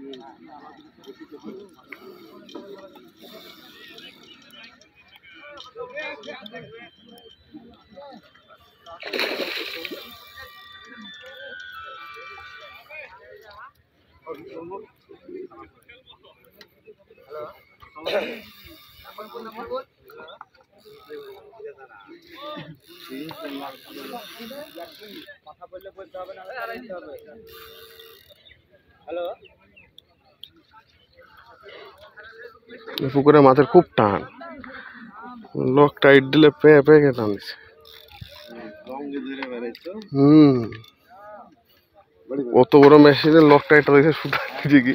Halo. Halo. পুকুরে মাছের খুব টান। লক টাইট দিলে পেয়ে পেয়ে কে টান দিছে অত বড় মেশিনে লক টাইট রয়েছে সুতা কি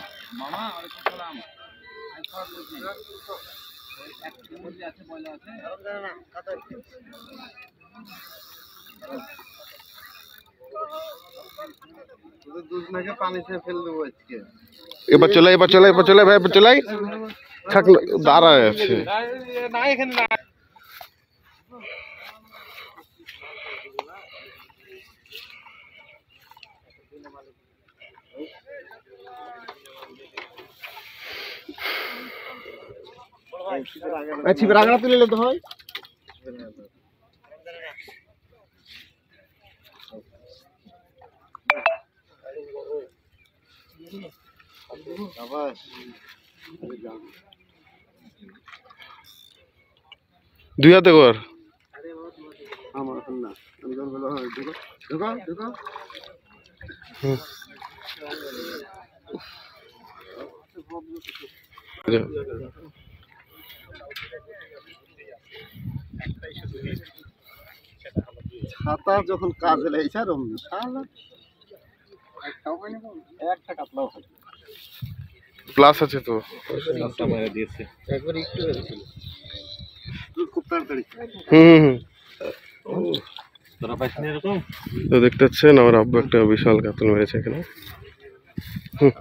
उसमें पानी से फेल दो इसके। ये बचले ये बचले बचले भाई बचले छक दारा है अच्छे अच्छी बरागड़ा तो ले लेते हैं দুই হাতে কর। আমার এখন না। আমি যখন বলব হ্যাঁ ঢুকো ঢুকো ঢুকো। ছাতা যখন কাজে লেগেছে আর প্লাস আছে তো। হুম। তো দেখতে পাচ্ছেন, আমার আব্বু একটা বিশাল কাতল মেরেছে এখানে। হুম।